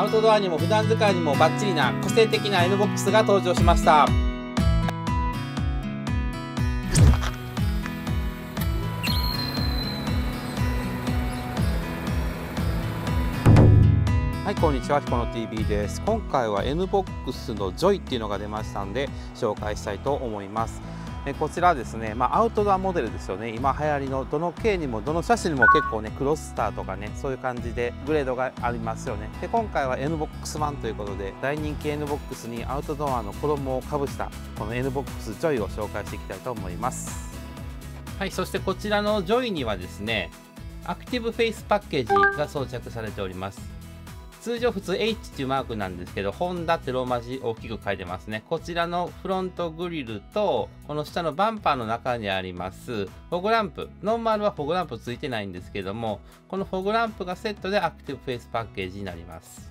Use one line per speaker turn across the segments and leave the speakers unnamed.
アウトドアにも普段使いにもバッチリな個性的な N ボックスが登場しました。はいこんにちは彦の TV です。今回は N ボックスのジョイっていうのが出ましたんで紹介したいと思います。えこちらですね、まあ、アウトドアモデルですよね。今流行りのどの系にもどの車種にも結構ねクロスターとかねそういう感じでグレードがありますよね。で今回は N ボックス版ということで大人気 N ボックスにアウトドアの衣をかぶしたこの N ボックスジョイを紹介していきたいと思います。はいそしてこちらのジョイにはですね Active Face Package が装着されております。通常普通 H っていうマークなんですけど、ホンダってローマ字大きく書いてますね。こちらのフロントグリルと、この下のバンパーの中にあります、フォグランプ。ノーマルはフォグランプついてないんですけども、このフォグランプがセットで Active Face Package になります。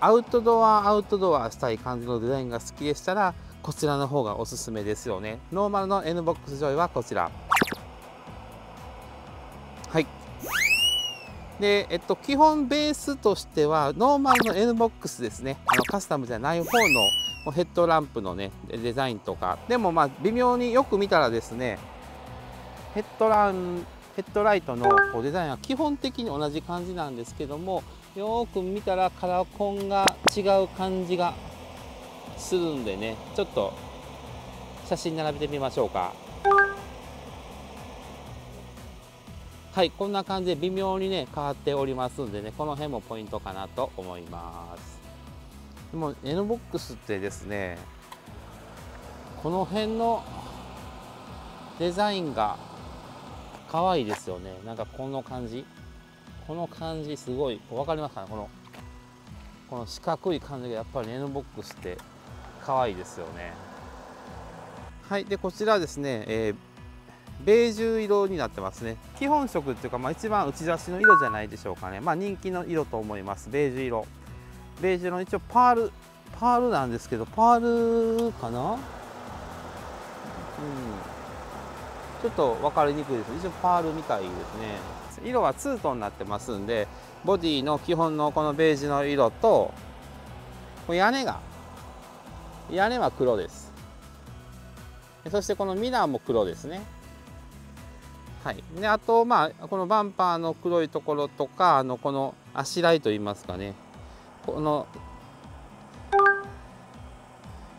アウトドア、アウトドアしたい感じのデザインが好きでしたら、こちらの方がおすすめですよね。ノーマルの N ボックスジョイはこちら。はい。で、えっと、基本ベースとしてはノーマルの N ボックスですね。あのカスタムじゃない方のヘッドランプのねデザインとか。でもまあ微妙によく見たらですねヘッドランヘッドライトのこうデザインは基本的に同じ感じなんですけどもよく見たらカラコンが違う感じがするんでね。ちょっと写真並べてみましょうか。はいこんな感じで微妙にね変わっておりますんでねこの辺もポイントかなと思います。でも N ボックスってですねこの辺のデザインが可愛いですよね。なんかこの感じ。この感じすごい分かりますかね？このこの四角い感じがやっぱり N ボックスって可愛いですよね。はいでこちらですね、えーベージュ色になってますね。基本色っていうか、まあ、一番打ち出しの色じゃないでしょうかね。まあ人気の色と思います。ベージュ色。ベージュの一応パールパールなんですけどパールかな？うん。ちょっと分かりにくいです。一応パールみたいですね。色はツートンになってますんでボディの基本のこのベージュの色と屋根が屋根は黒です。そしてこのミラーも黒ですね。はい、であと、まあ、このバンパーの黒いところとかあのこのあしらいといいますかね。この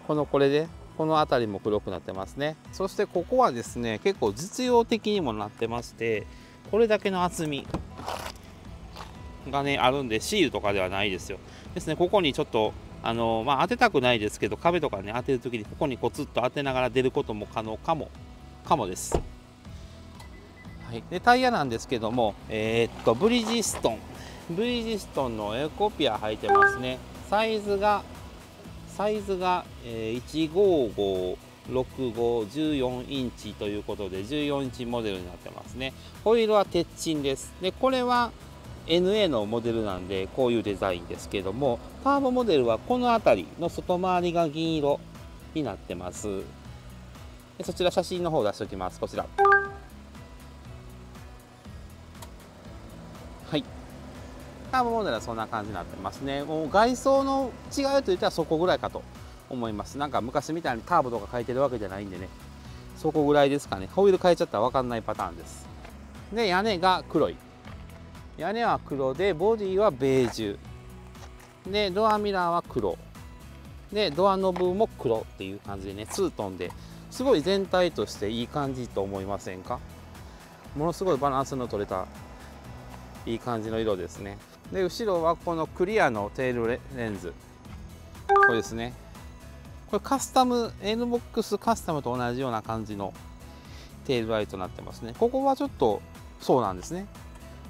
このこれでこの辺りも黒くなってますね。そしてここはですね結構実用的にもなってましてこれだけの厚みがねあるんでシールとかではないですよ。ですねここにちょっとあのまあ、当てたくないですけど壁とかね当てる時にここにコツッと当てながら出ることも可能かもかもです。はい、でタイヤなんですけども、えー、っとブリヂストン。ブリヂストンのエコピア入ってますね。サイズがサイズが、えー、1556514インチということで14インチモデルになってますね。ホイールは鉄鎮です。でこれは NA のモデルなんでこういうデザインですけどもターボモデルはこの辺りの外回りが銀色になってます。そちら写真の方出しておきます。こちら。ターボモデルはそんな感じになってますね。もう外装の違いといったらそこぐらいかと思います。なんか昔みたいにターボとか書いてるわけじゃないんでね。そこぐらいですかね。ホイール変えちゃったら分かんないパターンです。で屋根が黒い。屋根は黒でボディはベージュ。でドアミラーは黒。でドアノブも黒っていう感じでねツートンで。すごい全体としていい感じと思いませんか？ものすごいバランスの取れたいい感じの色ですね。で後ろはこのクリアのテールレンズ。これですね。これカスタム NBOX カスタムと同じような感じのテールライトになってますね。ここはちょっとそうなんですね。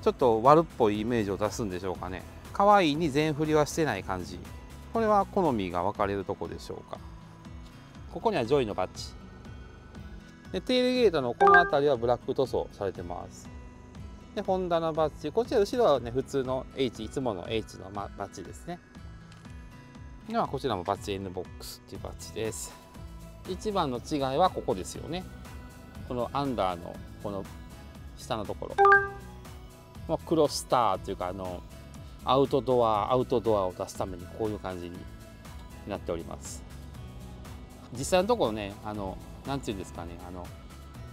ちょっと悪っぽいイメージを出すんでしょうかね。可愛いに全振りはしてない感じ。これは好みが分かれるとこでしょうか。ここにはジョイのバッジ。でテールゲートのこの辺りはブラック塗装されてます。で、ホンダのバッジ。こちら後ろはね、普通の H、いつもの H のバッジですね。では、こちらもバッジ N ボックスっていうバッジです。一番の違いはここですよね。このアンダーのこの下のところ。もうクロスターっていうか、あの、アウトドアアウトドアを出すためにこういう感じになっております実際のところねあのなんていうんですかねあの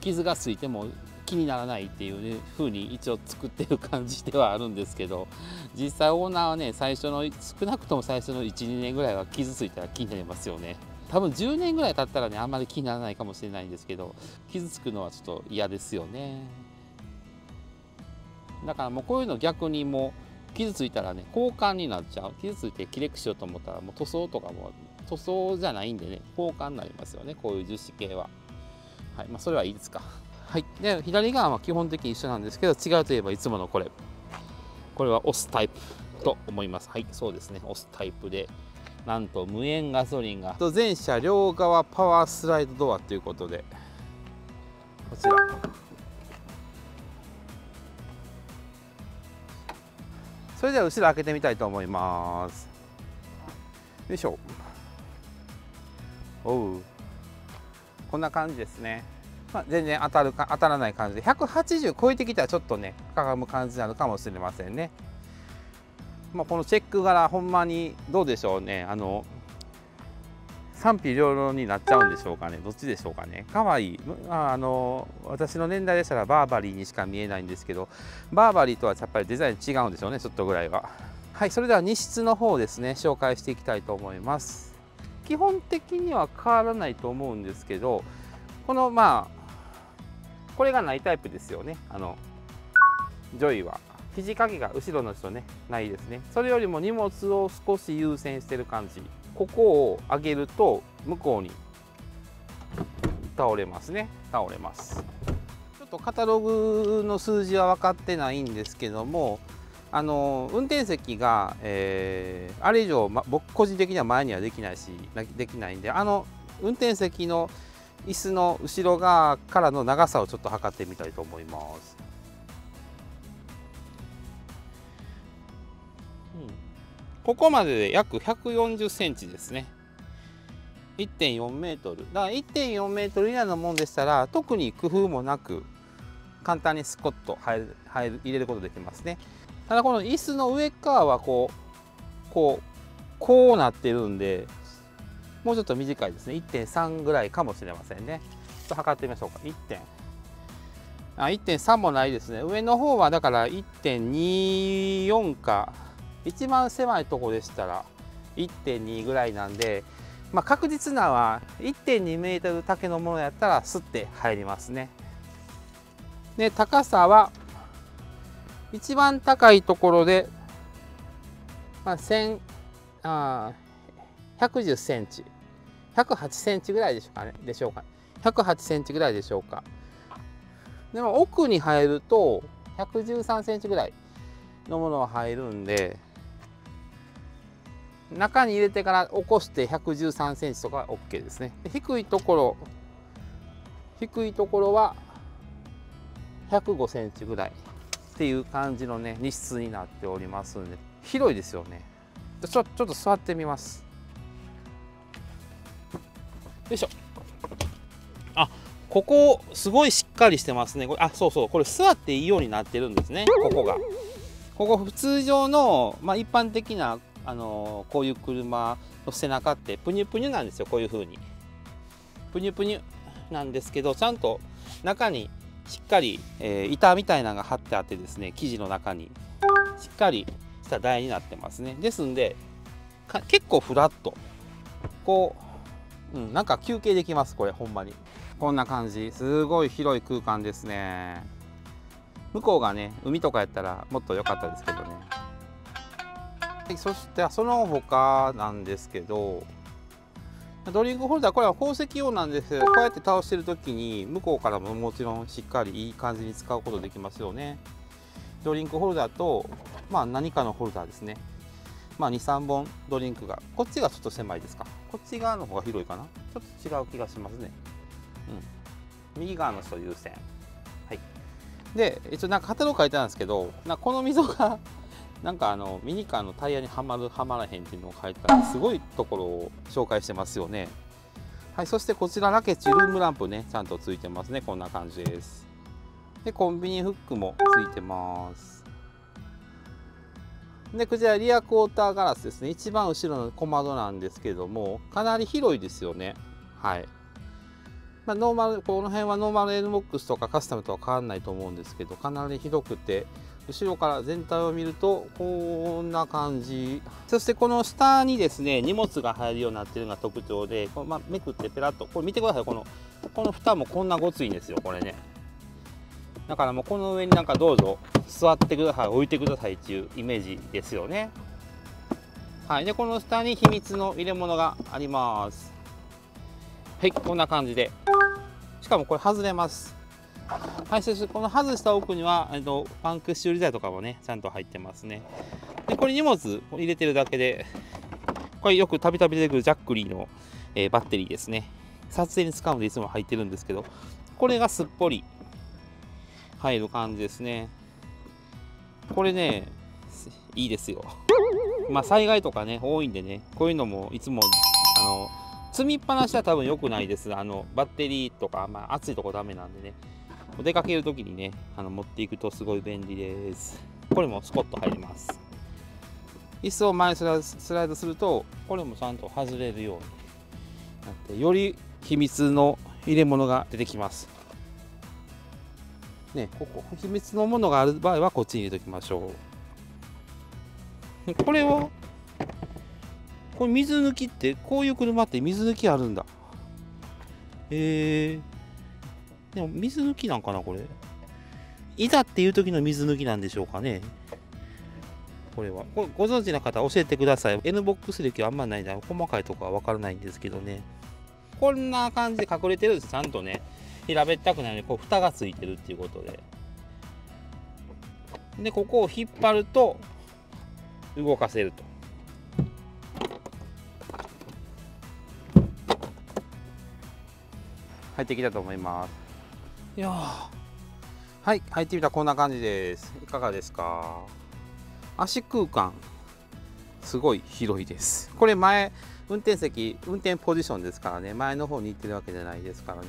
傷がついても気にならないっていう、ね、風に一応作ってる感じではあるんですけど実際オーナーはね最初の少なくとも最初の12年ぐらいは傷ついたら気になりますよね。多分10年ぐらい経ったらねあんまり気にならないかもしれないんですけど傷つくのはちょっと嫌ですよね。だからもうこういうの逆にもう傷ついたらね交換になっちゃう。傷ついて切れくしようと思ったらもう塗装とかも塗装じゃないんでね交換になりますよねこういう樹脂系は。はいまあそれはいいですか。はい。で左側は基本的に一緒なんですけど違うといえばいつものこれ。これはオスタイプと思います。はいそうですね。オスタイプでなんと無塩ガソリンが。全車両側パワースライドドアということでこちら。それでは後ろ開けてみたいと思います。よいしょ。おう。こんな感じですね、まあ、全然当たるか当たらない感じで180超えてきたらちょっとねかがむ感じなるかもしれませんね。まあ、このチェック柄ほんまにどうでしょうね。あの賛否両論になっちゃうんでしょうかね。どっちでしょうかね。かわいい。あの私の年代でしたらバーバリーにしか見えないんですけどバーバリーとはやっぱりデザイン違うんでしょうねちょっとぐらいは。はいそれでは荷室の方ですね紹介していきたいと思います。基本的には変わらないと思うんですけどこのまあこれがないタイプですよね。あのジョイは。肘掛けが後ろの人ね。ないですね。それよりも荷物を少し優先してる感じ。ここを上げると向こうに倒れますね。倒れます。ちょっとカタログの数字は分かってないんですけどもあの運転席が、えー、あれ以上、ま、僕個人的には前にはできないしできないんであの運転席の椅子の後ろ側からの長さをちょっと測ってみたいと思います。ここまでで約140センチですね。1.4メートル。だから1.4メートル以内のもんでしたら、特に工夫もなく、簡単にスコッと入る入る入れることできますね。ただこの椅子の上側はこう、こう、こうなってるんで、もうちょっと短いですね。1.3ぐらいかもしれませんね。ちょっと測ってみましょうか。1. 点あ1.3もないですね。上の方はだから1.24か一番狭いとこでしたら1.2ぐらいなんで、まあ、確実なは1.2メートル丈のものやったらすって入りますねで高さは一番高いところで、まあ、1000あ110センチ。108センチぐらいでしょうかね。でしょうか。108センチぐらいでしょうか。でも奥に入ると113センチぐらいのものが入るんで中に入れてから起こして113センチとか OK ですね。低いところ低いところは105センチぐらいっていう感じのね荷室になっておりますんで広いですよね。ちょちょっと座ってみます。よいしょ。あここすごいしっかりしてますね。これあそうそう。これ座っていいようになってるんですね。ここが。ここ普通常の、まあ、一般的なあのこういう車の背中ってプニュプニュなんですよ。こういう風に。プニュプニュなんですけどちゃんと中にしっかり、えー、板みたいなのが貼ってあってですね生地の中に。しっかりした台になってますね。ですんで結構フラット。こう、うん、なんか休憩できますこれほんまに。こんな感じ。すごい広い空間ですね。向こうがね海とかやったらもっと良かったですけどね。はい、そしてその他なんですけどドリンクホルダーこれは宝石用なんです。けどこうやって倒してる時に向こうからももちろんしっかりいい感じに使うことできますよね。ドリンクホルダーと、まあ、何かのホルダーですね。まあ、23本ドリンクがこっちがちょっと狭いですかこっち側の方が広いかな？ちょっと違う気がしますね。うん。右側の人優先。はい。で一応なんかカタログ書いてあるんですけどなこの溝が なんかあのミニカーのタイヤにはまるはまらへんっていうのを書いたらすごいところを紹介してますよね。はいそしてこちらラケッチルームランプねちゃんとついてますね。こんな感じです。でコンビニフックもついてます。でこちらリアクォーターガラスですね。一番後ろの小窓なんですけどもかなり広いですよね。はい。まあ、ノーマルこの辺はノーマル N ボックスとかカスタムとは変わらないと思うんですけどかなり広くて後ろから全体を見るとこんな感じ。そしてこの下にですね荷物が入るようになっているのが特徴でこれ、まあ、めくってペラッとこれ見てください。このこの蓋もこんなごついんですよこれね。だからもうこの上になんかどうぞ座ってください置いてくださいっていうイメージですよね。はい。でこの下に秘密の入れ物があります。はい。こんな感じで。しかもこれ外れます。はい。そしてこの外した奥にはえっとパンク修理剤とかもねちゃんと入ってますね。でこれ荷物入れてるだけでこれよくたびたび出てくるジャックリーの、えー、バッテリーですね。撮影に使うのでいつも入ってるんですけどこれがすっぽり入る感じですね。これねいいですよ。まあ災害とかね多いんでねこういうのもいつもあの積みっぱなしは多分良くないです。あのバッテリーとか、まあ、熱いとこダメなんでね。お出かける時にねあの持っていくとすごい便利です。これもスコット入ります。椅子を前スライドするとこれもちゃんと外れるようになってより秘密の入れ物が出てきます。ねここ秘密のものがある場合はこっちに入れておきましょう。これをこれ水抜きってこういう車って水抜きあるんだ。へえー、でも水抜きなんかなこれ。いざっていう時の水抜きなんでしょうかね。これは。これご存知の方教えてください。N ボックス歴はあんまないんで細かいとこは分からないんですけどね。こんな感じで隠れてるんですちゃんとね。平べったくないのにこう蓋がついてるっていうことで。でここを引っ張ると動かせると。入ってきたと思います。いやはい入ってみたらこんな感じです。いかがですか？足空間すごい広いです。これ前運転席運転ポジションですからね。前の方に行ってるわけじゃないですからね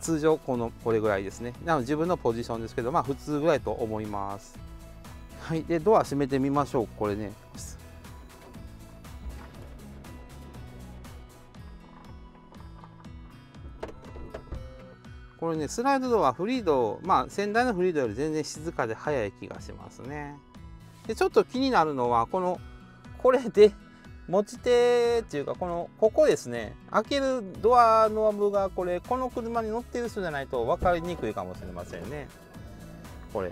通常このこれぐらいですね。なので自分のポジションですけどまあ普通ぐらいと思います。はい。でドア閉めてみましょう。これね。これねスライドドアフリードまあ先代のフリードより全然静かで速い気がしますね。でちょっと気になるのはこのこれで持ち手っていうかこのここですね。開けるドアノブがこれこの車に乗ってる人じゃないと分かりにくいかもしれませんね。これ。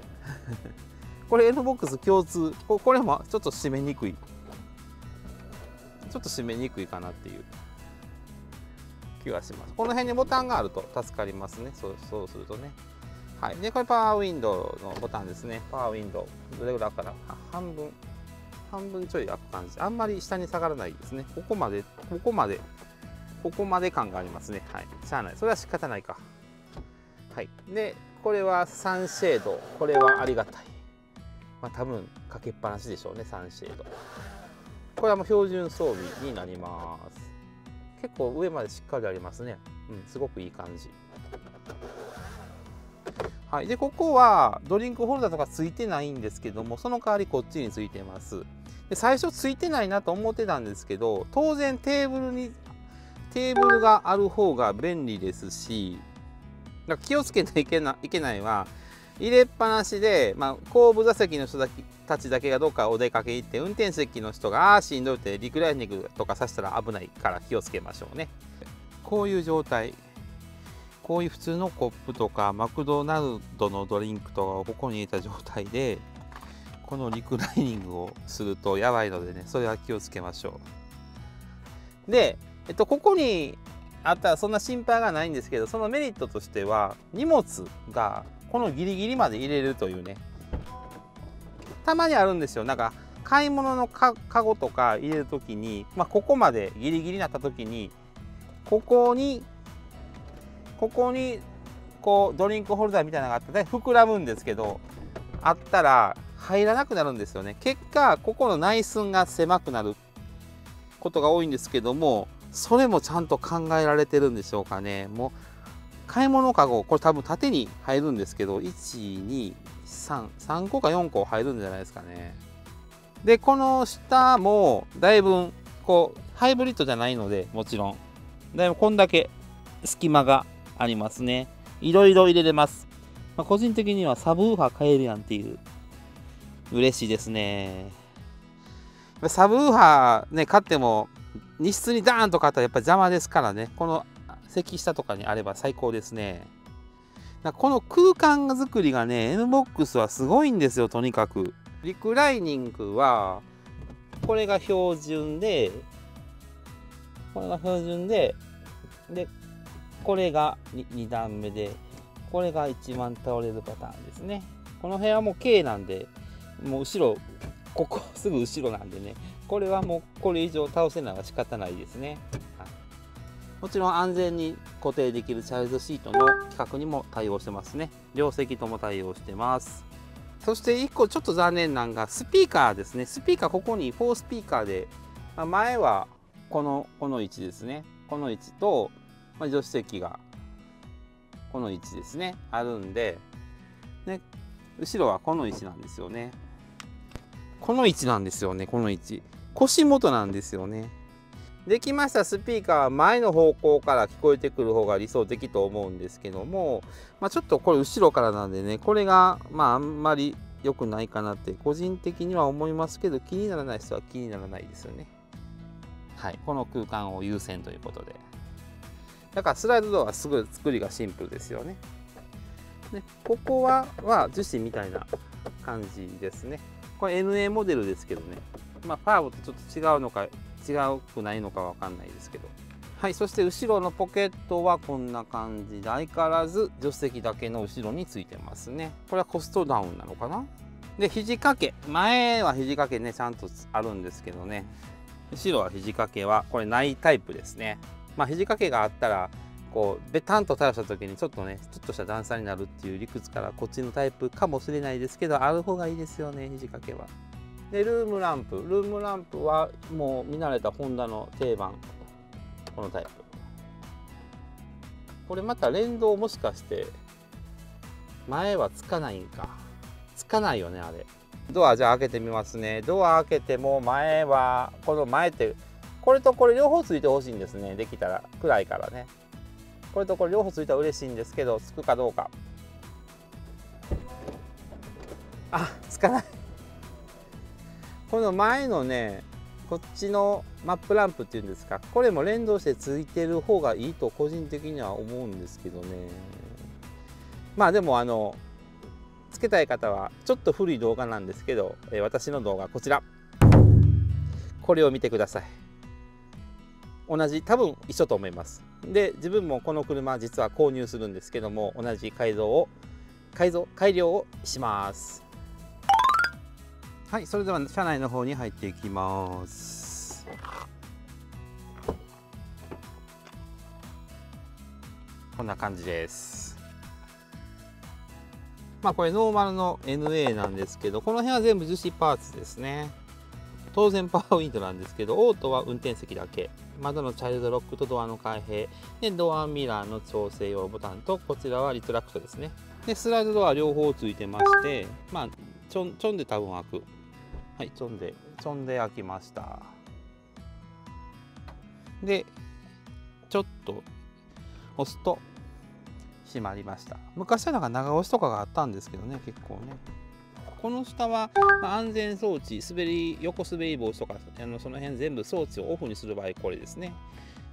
これ N ボックス共通。これもちょっと閉めにくい。ちょっと閉めにくいかなっていう。気がします。この辺にボタンがあると助かりますね。そうそうするとね。はい。でこれパワーウィンドウのボタンですね。パワーウィンドウ。どれぐらいかな？半分。半分ちょい開感じ。あんまり下に下がらないですね。ここまでここまでここまで感がありますね。はい。しゃあない。それは仕方ないか。はい。でこれはサンシェード。これはありがたい。まあ多分かけっぱなしでしょうねサンシェード。これはもう標準装備になります。結構上までしっかりありますね。うん、すごくいい感じ。はい、でここはドリンクホルダーとかついてないんですけどもその代わりこっちについてます。で最初ついてないなと思ってたんですけど当然テーブルにテーブルがある方が便利ですし気をつけていけないけないは入れっぱなしで、まあ、後部座席の人たちだけがどっかお出かけ行って運転席の人がああしんどいってリクライニングとかさせたら危ないから気をつけましょうね。こういう状態。こういう普通のコップとかマクドナルドのドリンクとかをここに入れた状態でこのリクライニングをするとやばいのでねそれは気をつけましょう。で、えっと、ここにあったらそんな心配がないんですけどそのメリットとしては荷物がこのギリギリまで入れるというねたまにあるんですよ。なんか買い物のかごとか入れる時に、まあ、ここまでギリギリになった時にここにここにこうドリンクホルダーみたいなのがあって膨らむんですけどあったら入らなくなるんですよね。結果ここの内寸が狭くなることが多いんですけどもそれもちゃんと考えられてるんでしょうかね。もう買い物かごこれ多分縦に入るんですけど123 3個か4個入るんじゃないですかね。でこの下もだいぶこうハイブリッドじゃないのでもちろん。だいぶこんだけ隙間がありますね。いろいろ入れれます、まあ、個人的にはサブウーファー買えるやんっていう嬉しいですね。サブウーファーね買っても荷室にダーンと買ったらやっぱ邪魔ですからね。この席下とかにあれば最高ですね。この空間作りがね NBOX はすごいんですよとにかく。リクライニングはこれが標準でこれが標準ででこれが 2, 段目でこれが一番倒れるパターンですね。この部屋も K なんでもう後ろここすぐ後ろなんでね。これはもうこれ以上倒せないのは仕方ないですね、はい、もちろん安全に固定できるチャイルドシートの規格にも対応してますね。両席とも対応してます。そして1個ちょっと残念なんがスピーカーですね。スピーカーここに4スピーカーで、まあ、前はこのこの位置ですね。この位置と、まあ、助手席がこの位置ですね。あるんでね後ろはこの位置なんですよね。この位置なんですよねこの位置。腰元なんですよね。できましたスピーカーは前の方向から聞こえてくる方が理想的と思うんですけども、まあ、ちょっとこれ後ろからなんでねこれがまああんまり良くないかなって個人的には思いますけど気にならない人は気にならないですよね。はいこの空間を優先ということで。だからスライドドアはすぐ作りがシンプルですよね。でここはは樹脂みたいな感じですね。これ NA モデルですけどね。まあファーボとちょっと違うのか違うくないのかわかんないですけど。はいそして後ろのポケットはこんな感じで相変わらず助手席だけの後ろについてますね。これはコストダウンなのかな？で肘掛け。前は肘掛けねちゃんとあるんですけどね。後ろは肘掛けはこれないタイプですね。まあ肘掛けがあったらこうベタンと倒した時にちょっとねちょっとした段差になるっていう理屈からこっちのタイプかもしれないですけどある方がいいですよね肘掛けは。でルームランプ。ルームランプはもう見慣れたホンダの定番。このタイプ。これまた連動もしかして前はつかないんか。つかないよねあれ。ドアじゃあ開けてみますね。ドア開けても前はこの前ってこれとこれ両方ついてほしいんですね。できたら暗いからね。これとこれ両方ついたら嬉しいんですけどつくかどうか。あつかない。この前のねこっちのマップランプっていうんですか。これも連動してついてる方がいいと個人的には思うんですけどね。まあでもあのつけたい方はちょっと古い動画なんですけど、え私の動画こちら。これを見てください。同じ多分一緒と思います。で自分もこの車実は購入するんですけども同じ改造を改造改良をします。はいそれでは車内の方に入っていきます。こんな感じです。まあこれノーマルの NA なんですけどこの辺は全部樹脂パーツですね。当然パワーウィンドなんですけどオートは運転席だけ。窓のチャイルドロックとドアの開閉。でドアミラーの調整用ボタンとこちらはリトラクトですね。でスライドドア両方ついてましてまあちょんちょんで多分開く。はいちょんでちょんで開きました。でちょっと押すと閉まりました。昔はなんか長押しとかがあったんですけどね結構ね。この下は、ま安全装置滑り横滑り防止とかあのその辺全部装置をオフにする場合これですね。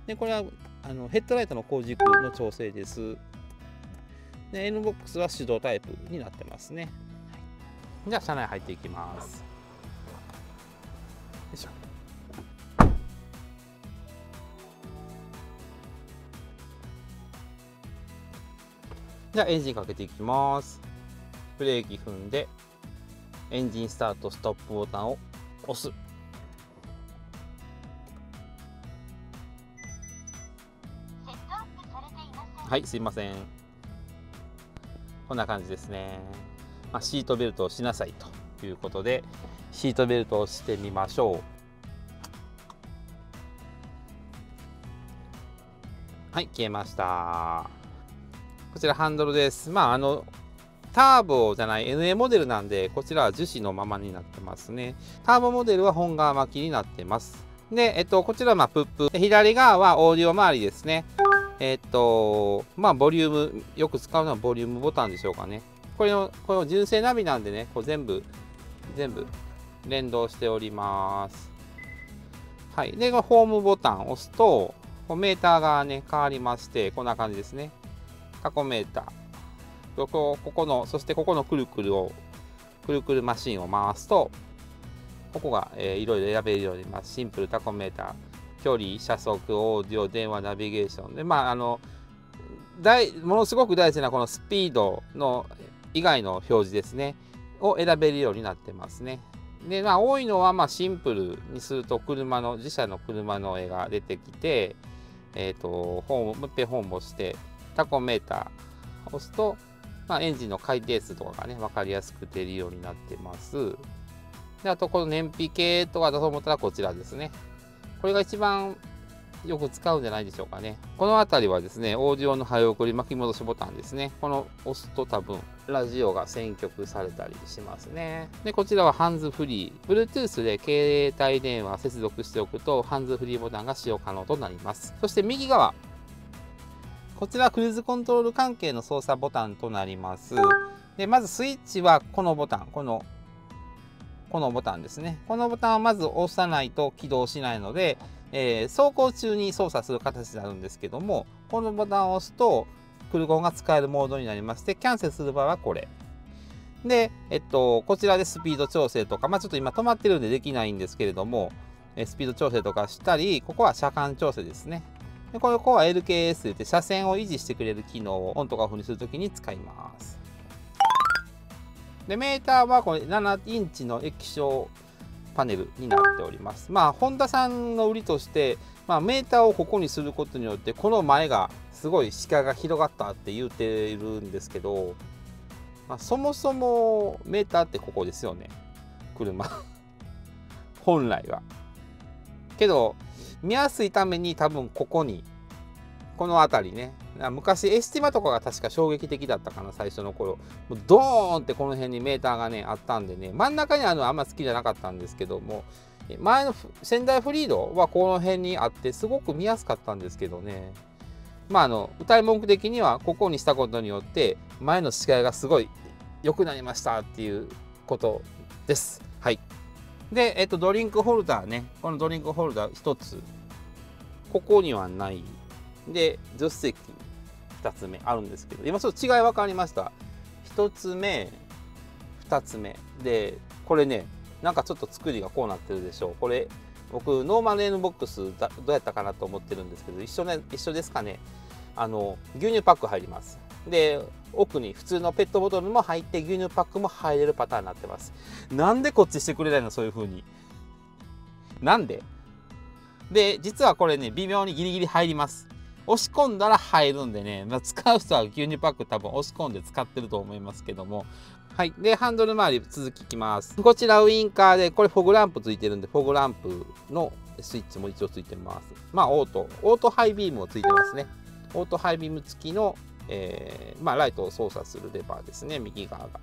でこれはあのヘッドライトの光軸の調整です。で NBOX は手動タイプになってますね、じゃあ車内入っていきます。いしょ。じゃあエンジンかけていきます。ブレーキ踏んで。エンジンスタートストップボタンを押す。はいすいません。こんな感じですね、まあ、シートベルトをしなさいということでシートベルトをしてみましょう。はい消えました。こちらハンドルです。まああのターボじゃない NA モデルなんで、こちらは樹脂のままになってますね。ターボモデルは本革巻きになってます。で、えっと、こちらはまプップ。左側はオーディオ周りですね。えっと、まあ、ボリューム、よく使うのはボリュームボタンでしょうかね。これの、この純正ナビなんでね、こう全部、全部連動しております。はい。で、ホームボタンを押すと、メーターがね、変わりまして、こんな感じですね。タコメーター。ここ、ここの、そしてここのくるくるを、くるくるマシンを回すと、ここが、えー、いろいろ選べるようになります。シンプルタコメーター。距離、車速、オーディオ、電話、ナビゲーションで、まあ、あの、大ものすごく大事なこのスピードの以外の表示ですね、を選べるようになってますね。で、まあ、多いのは、まあ、シンプルにすると、車の、自社の車の絵が出てきて、えっ、ー、と、本を、もっぺん本をして、タコメーターを押すと、まあ、エンジンの回転数とかがね、分かりやすく出るようになってます。で、あと、この燃費系とかだと思ったらこちらですね。これが一番よく使うんじゃないでしょうかね。この辺りはですね、オーディオの早送り巻き戻しボタンですね。この押すと多分、ラジオが選曲されたりしますね。で、こちらはハンズフリー。Bluetooth で携帯電話接続しておくと、ハンズフリーボタンが使用可能となります。そして右側。こちらクルーズコントロール関係の操作ボタンとなります。で、まずスイッチはこのボタン、このこのボタンですね。このボタンはまず押さないと起動しないので、えー、走行中に操作する形になるんですけども、このボタンを押すと、クルコンが使えるモードになりまして、キャンセルする場合はこれ。で、えっと、こちらでスピード調整とか、まあ、ちょっと今止まってるんでできないんですけれども、スピード調整とかしたり、ここは車間調整ですね。でここは LKS といって車線を維持してくれる機能をオンとかオフにするときに使います。で、メーターはこれ7インチの液晶パネルになっております。まあ、ホンダさんの売りとして、まあ、メーターをここにすることによって、この前がすごい視界が広がったって言うているんですけど、まあ、そもそもメーターってここですよね。車。本来は。けど、見やすいために多分ここに、この辺りね、昔エスティマとかが確か衝撃的だったかな最初の頃。もうドーンってこの辺にメーターがねあったんでね。真ん中にあるのはあんま好きじゃなかったんですけども。前の仙台フリードはこの辺にあってすごく見やすかったんですけどね。まああの歌い文句的にはここにしたことによって前の視界がすごい良くなりましたっていうことです。はい。で、えっと、ドリンクホルダーね。このドリンクホルダー1つ。ここにはない。で助手席2つ目。あるんですけど。今ちょっと違い分かりました。1つ目2つ目。でこれねなんかちょっと作りがこうなってるでしょう。これ僕ノーマル N ボックスどうやったかなと思ってるんですけど一緒,、ね、一緒ですかね。あの牛乳パック入ります。で奥に普通のペットボトルも入って牛乳パックも入れるパターンになってますなんでこっちしてくれないのそういう風になんで？で実はこれね微妙にギリギリ入ります押し込んだら入るんでね、まあ、使う人は牛乳パック多分押し込んで使ってると思いますけども。はい。で、ハンドル周り続きいきます。こちらウインカーで、これフォグランプついてるんで、フォグランプのスイッチも一応ついてます。まあ、オート。オートハイビームもついてますね。オートハイビーム付きの、えー、まあ、ライトを操作するレバーですね、右側が。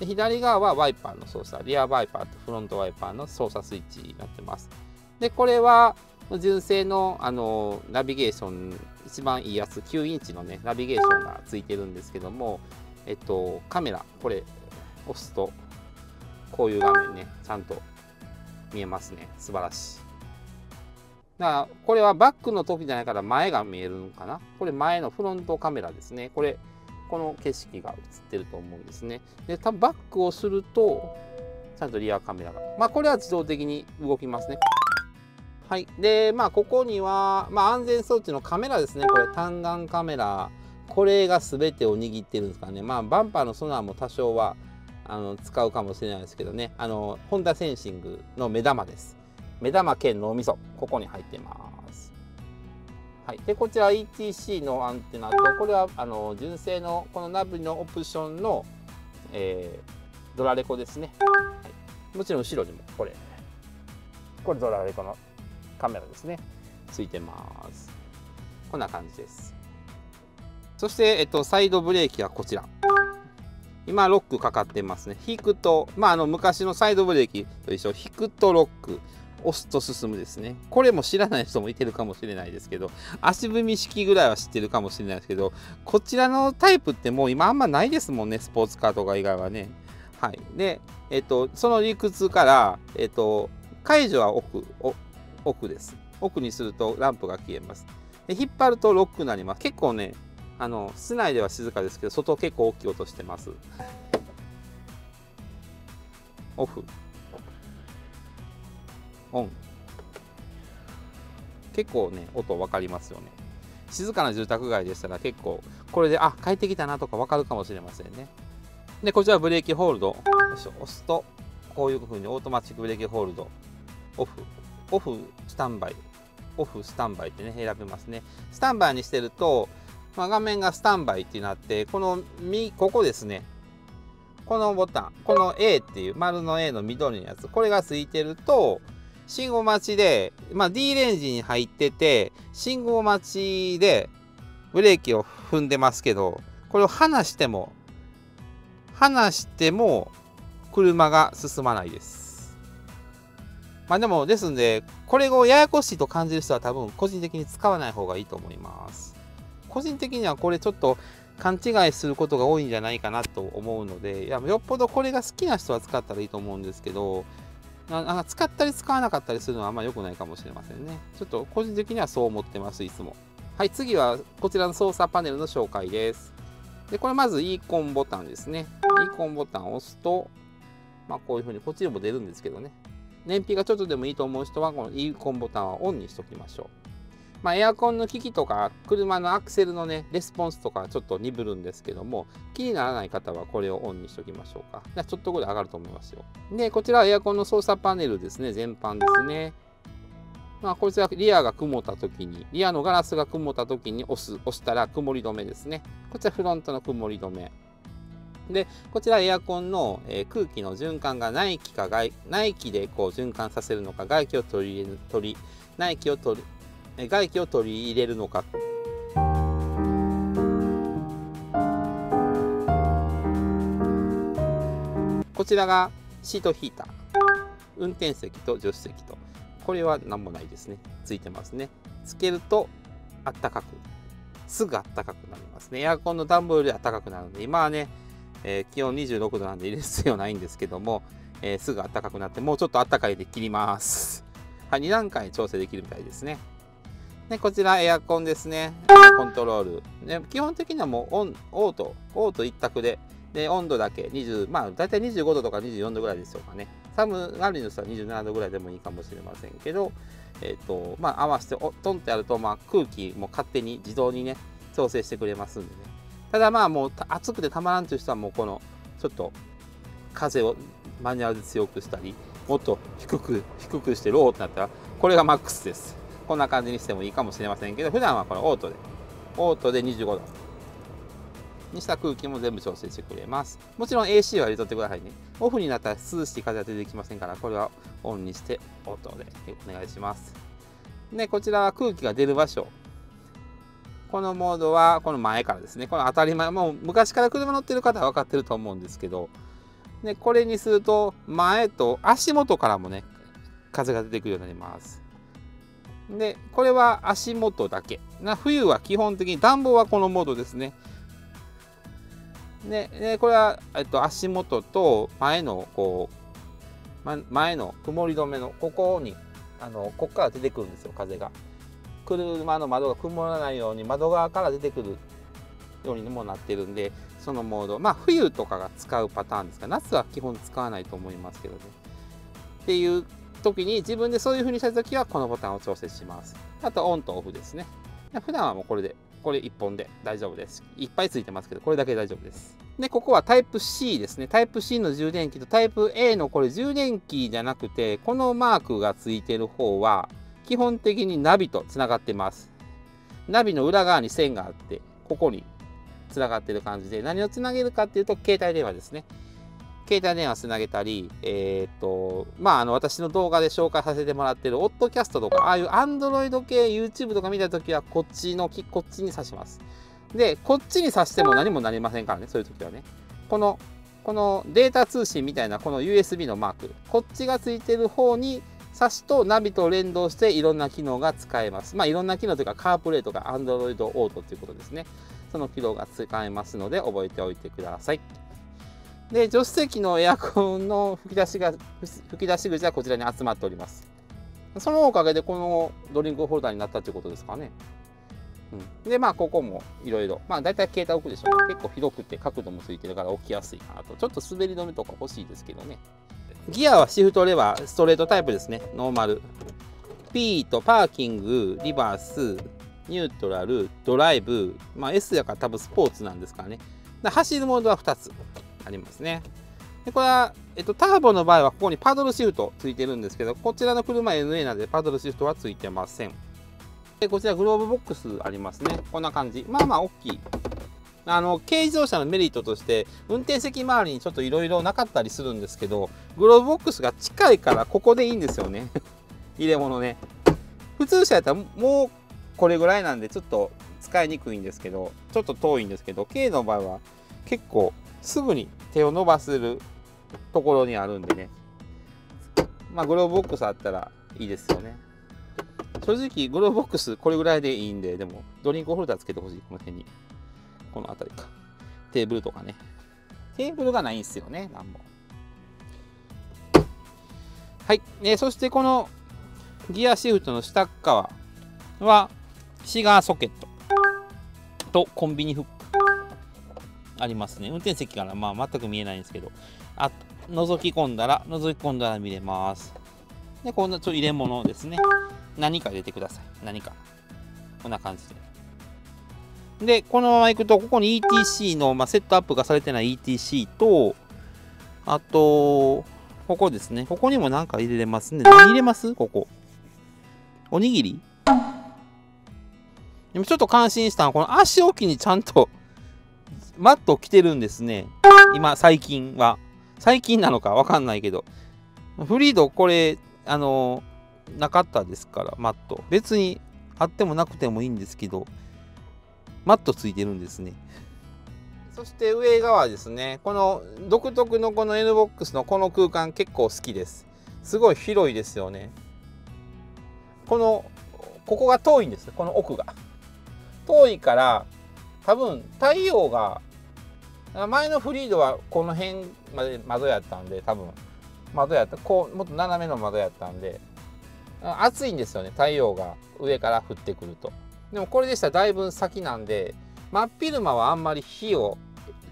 で左側はワイパーの操作、リアワイパーとフロントワイパーの操作スイッチになってます。で、これは純正のあのナビゲーション一番いいやつ。9インチのねナビゲーションがついてるんですけどもえっとカメラこれ押すとこういう画面ねちゃんと見えますね。素晴らしい。だからこれはバックの時じゃないから前が見えるのかな？これ前のフロントカメラですねこれこの景色が映ってると思うんですねで多分バックをするとちゃんとリアカメラがまあこれは自動的に動きますねはい。で、まあ、ここには、まあ、安全装置のカメラですね。これ、単眼カメラ。これが全てを握ってるんですかね。まあ、バンパーのソナーも多少はあの使うかもしれないですけどね。あの、ホンダセンシングの目玉です。目玉兼脳みそ。ここに入ってます。はい。で、こちら ETC のアンテナと、これは、あの、純正の、このナビのオプションの、えー、ドラレコですね。はい。もちろん後ろにも、これ。これドラレコのカメラですねついてますこんな感じですそして、えっと、サイドブレーキはこちら今ロックかかってますね引くとまああの昔のサイドブレーキと一緒引くとロック押すと進むですね。これも知らない人もいてるかもしれないですけど足踏み式ぐらいは知ってるかもしれないですけどこちらのタイプってもう今あんまないですもんねスポーツカーとか以外はね。はい。でえっとその理屈からえっと解除は奥奥です。奥にするとランプが消えます。で引っ張るとロックになります。結構ねあの室内では静かですけど外結構大きい音してます。オフ。オン結構ね音分かりますよね。静かな住宅街でしたら結構これであ帰ってきたなとか分かるかもしれませんね。でこちらブレーキホールド。押すとこういうふうに automatic brake hold。オフ。オフスタンバイ。オフスタンバイってね選べますね。スタンバイにしてるとまあ、画面がスタンバイってなってこのみここですね。このボタン。この A っていう丸の A の緑のやつ。これがついてると信号待ちで、まあ、D レンジに入ってて信号待ちでブレーキを踏んでますけどこれを離しても離しても車が進まないです。まあでもですんでこれをややこしいと感じる人は多分個人的に使わない方がいいと思います。個人的にはこれちょっと勘違いすることが多いんじゃないかなと思うのでいやよっぽどこれが好きな人は使ったらいいと思うんですけどあ使ったり使わなかったりするのはあんま良くないかもしれませんね。ちょっと個人的にはそう思ってますいつも。はい次はこちらの操作パネルの紹介です。でこれまずイーコンボタンですね。イーコンボタンを押すとまあこういうふうにこっちにも出るんですけどね。燃費がちょっとでもいいと思う人はこのイーコンボタンはオンにしときましょう。まあ、エアコンの機器とか車のアクセルのねレスポンスとかちょっと鈍るんですけども気にならない方はこれをオンにしておきましょうか。ちょっとぐらい上がると思いますよ。でこちらはエアコンの操作パネルですね。全般ですね。まあこいつはリアが曇った時にリアのガラスが曇った時に押す押したら曇り止めですね。こちらフロントの曇り止め。でこちらエアコンの、えー、空気の循環が内気か外内気でこう循環させるのか外気を取り入れる取り内気を取る外気を取り入れるのか。こちらがシートヒーター。運転席と助手席と。これは何もないですね。ついてますね。つけるとあったかくすぐあったかくなりますね。エアコンの暖房よりあったかくなるので今はね、えー、気温26度なんで入れる必要ないんですけども、えー、すぐあったかくなってもうちょっとあったかいで切ります。はい2段階調整できるみたいですね。でこちらエアコンですね。コントロール。で基本的にはもうオン、オート、オート一択で、で温度だけ20、まあ大体25度とか24度ぐらいでしょうかね。寒がりの人は27度ぐらいでもいいかもしれませんけど、えっ、ー、と、まあ合わせておトンってやると、まあ空気も勝手に自動にね、調整してくれますんでね。ただまあもう暑くてたまらんという人はもうこの、ちょっと風をマニュアルで強くしたり、もっと低く、低くしてローってなったら、これがマックスです。こんな感じにしてもいいかもしれませんけど普段はこのオートでオートで25度。にした空気も全部調整してくれます。もちろん AC は入れとってくださいね。オフになったら涼しい風が出てきませんからこれはオンにしてオートでお願いします。でこちらは空気が出る場所。このモードはこの前からですね。この当たり前。もう昔から車乗ってる方は分かってると思うんですけどでこれにすると前と足元からもね風が出てくるようになります。でこれは足元だけ。な冬は基本的に暖房はこのモードですね。ででこれは、えっと、足元と前のこう、ま、前の曇り止めのここにあのここから出てくるんですよ風が。車の窓が曇らないように窓側から出てくるようにもなってるんでそのモード。まあ冬とかが使うパターンですが夏は基本使わないと思いますけどね。っていう時に自分でそういう風にした時はこのボタンを調節します。あとオンとオフですね。普段はもうこれでこれ1本で大丈夫です。いっぱいついてますけどこれだけで大丈夫です。でここはタイプ C ですね。タイプ C の充電器とタイプ A のこれ充電器じゃなくてこのマークがついてる方は基本的にナビとつながってます。ナビの裏側に線があってここにつながってる感じで何をつなげるかっていうと携帯電話ですね。携帯電話つなげたり、えっ、と、まあ、あの、私の動画で紹介させてもらってる、オッドキャストとか、ああいう Android 系 YouTube とか見たときは、こっちの、こっちに挿します。で、こっちに挿しても何もなりませんからね、そういう時はね。このこのデータ通信みたいなこの USB のマークこっちがついてる方に挿すとナビと連動していろんな機能が使えます。まあいろんな機能というかカープレイとか Android Auto ということですね。その機能が使えますので覚えておいてください。で、助手席のエアコンの吹き出しが吹き出し口はこちらに集まっております。そのおかげでこのドリンクホルダーになったということですかね。うん、で、まあ、ここもいろいろ、まあ、大体携帯置くでしょうね。結構広くて角度もついてるから置きやすいかなと。ちょっと滑り止めとか欲しいですけどね。ギアはシフトレバー、ストレートタイプですね。ノーマル。P とパーキング、リバース、ニュートラル、ドライブ、まあ、S やから多分スポーツなんですからね。走るモードは2つありますね。でこれは、えっと、ターボの場合はここにパドルシフトついてるんですけど、こちらの車 NA なのでパドルシフトはついてません。でこちらグローブボックスありますね。こんな感じ。まあまあ大きい。あの軽自動車のメリットとして運転席周りにちょっといろいろなかったりするんですけどグローブボックスが近いからここでいいんですよね 入れ物ね普通車やったらもうこれぐらいなんでちょっと使いにくいんですけどちょっと遠いんですけど軽の場合は結構すぐに手を伸ばせるところにあるんでねまあグローブボックスあったらいいですよね正直グローブボックスこれぐらいでいいんででもドリンクホルダーつけてほしいこの辺にこの辺りか。テーブルとかね。テーブルがないんですよね、なんも。はい。えそしてこのギアシフトの下側はシガーソケットとコンビニフックありますね。運転席からまあ全く見えないんですけど、あ覗き込んだら、覗き込んだら見れます。で、こんなちょっと入れ物ですね。何か入れてください。何か。こんな感じで。で、このまま行くと、ここに ETC の、まあ、セットアップがされてない ETC と、あと、ここですね。ここにもなんか入れれますね。何入れます？ここ。おにぎり？でもちょっと感心したのは、この足置きにちゃんとマット着てるんですね。今、最近は。最近なのかわかんないけど。フリード、これ、あのなかったですから、マット。別にあってもなくてもいいんですけど、マットついてるんですね。そして上側ですね、この独特のこの N ボックスのこの空間結構好きです。すごい広いですよね。この、ここが遠いんですこの奥が。遠いから、多分太陽が、前のフリードはこの辺まで窓やったんで、多分窓やった、こう、もっと斜めの窓やったんで、暑いんですよね、太陽が上から降ってくると。でもこれでしたらだいぶ先なんで真っ昼間はあんまり火を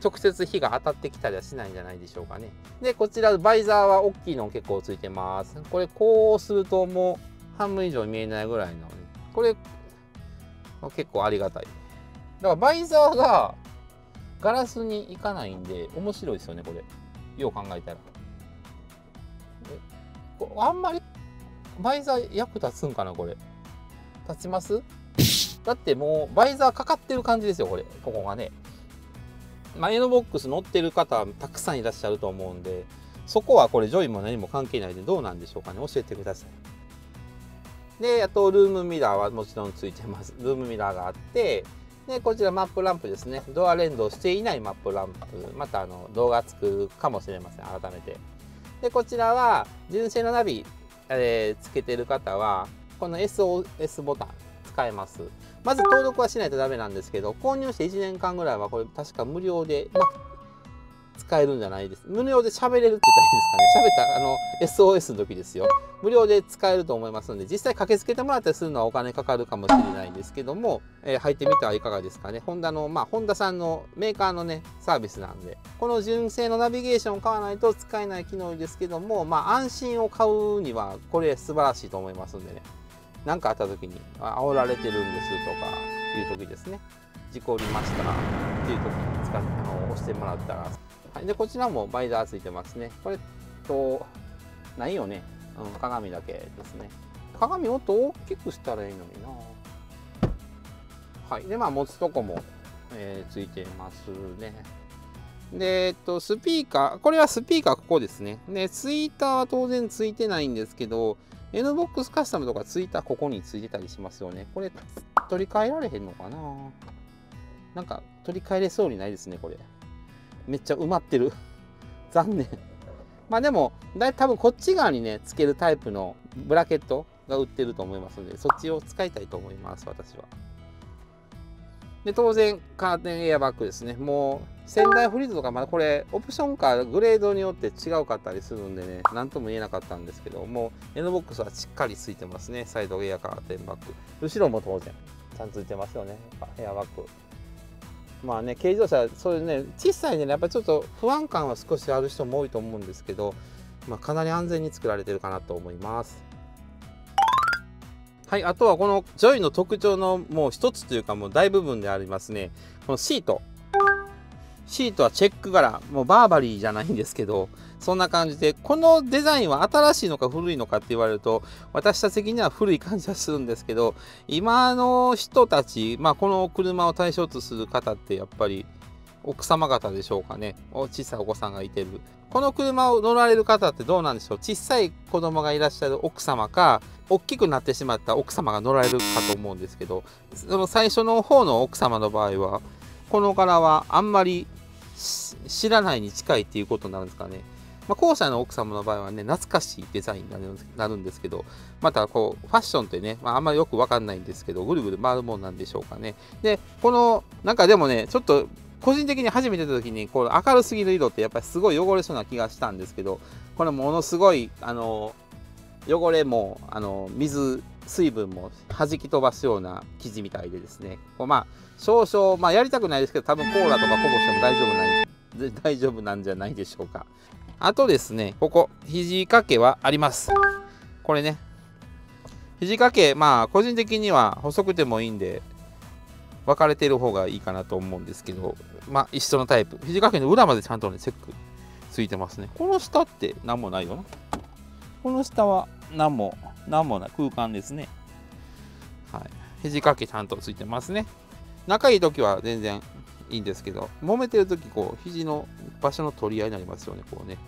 直接火が当たってきたりはしないんじゃないでしょうかね。でこちらバイザーは大きいの結構ついてます。これこうするともう半分以上見えないぐらいの、ね、これ結構ありがたい。だからバイザーがガラスにいかないんで面白いですよねこれ。よう考えたら。あんまりバイザー役立つんかなこれ。立ちます？だってもうバイザーかかってる感じですよこれ。ここがね。前のボックス乗ってる方たくさんいらっしゃると思うんでそこはこれジョイも何も関係ないでどうなんでしょうかね。教えてください。であとルームミラーはもちろんついてます。ルームミラーがあってでこちらマップランプですね。ドア連動していないマップランプ。またあの動画作るかもしれません。改めて。でこちらは純正のナビ、えー、つけてる方はこの SOS ボタン使えます。まず登録はしないとダメなんですけど購入して1年間ぐらいはこれ確か無料で、ま使えるんじゃないです。無料で喋れるって言ったらいいですかね。喋ったあの SOS の時ですよ。無料で使えると思いますので実際駆けつけてもらったりするのはお金かかるかもしれないんですけども、えー、入ってみてはいかがですかね。ホンダのまあホンダさんのメーカーのねサービスなんで。この純正のナビゲーションを買わないと使えない機能ですけどもまあ安心を買うにはこれ素晴らしいと思いますんでね。何かあった時に煽られてるんですとかいう時ですね。事故りましたっていう時に使っあの押してもらったら、はい、でこちらもバイザーついてますね。これとないよね、うん、鏡だけですね。鏡もっと大きくしたらいいのにな。はい。でまあ持つとこも、えー、ついてますね。で、えっと、スピーカー、これはスピーカーここですね。で、ツイッターは当然ついてないんですけど、NBOX カスタムとかツイッターここについてたりしますよね。これ、取り替えられへんのかな。なんか、取り替えれそうにないですね、これ。めっちゃ埋まってる。残念。まあでもだい多分こっち側にねつけるタイプのブラケットが売ってると思いますのでそっちを使いたいと思います私は。で当然カーテンエアバッグですね。もう仙台フリーズとかまだこれオプションかグレードによって違うかったりするんでね何とも言えなかったんですけどもう N ボックスはしっかりついてますねサイドエアカーテンバッグ。後ろも当然ちゃんとついてますよねエアバッグ。まあね軽自動車そういうね小さいねやっぱりちょっと不安感は少しある人も多いと思うんですけど、まあ、かなり安全に作られてるかなと思います。はい、あとはこのジョイの特徴のもう一つというかもう大部分でありますね。このシート。シートはチェック柄もうバーバリーじゃないんですけどそんな感じでこのデザインは新しいのか古いのかって言われると私たち的には古い感じはするんですけど今の人たち、まあ、この車を対象とする方ってやっぱり奥様方でしょうかね。小さいお子さんがいてる。この車を乗られる方ってどうなんでしょう。小さい子供がいらっしゃる奥様か大きくなってしまった奥様が乗られるかと思うんですけどその最初の方の奥様の場合はこの柄はあんまり知らないに近いっていうことになるんですかね。まあ、後者の奥様の場合はね、懐かしいデザインになるんですけど、またこう、ファッションってね、まあ、あんまりよくわかんないんですけど、ぐるぐる回るもんなんでしょうかね。で、この、なんかでもね、ちょっと個人的に初めてた時に、この明るすぎる色ってやっぱりすごい汚れそうな気がしたんですけど、これものすごい、あの、汚れも、あの、水、水分も弾き飛ばすような生地みたいでですね、こうまあ、少々、まあ、やりたくないですけど、多分コーラとかこぼしても大丈夫ない、大丈夫なんじゃないでしょうか。あとですね、ここ、肘掛けはあります。これね、肘掛け、まあ、個人的には細くてもいいんで、分かれてる方がいいかなと思うんですけど、まあ、一緒のタイプ。肘掛けの裏までちゃんとね、チェックついてますね。この下って何もないよな。この下は何も、何もな空間ですね。はい。肘掛けちゃんとついてますね。仲いい時は全然いいんですけど、揉めてる時こう、肘の場所の取り合いになりますよね、こうね。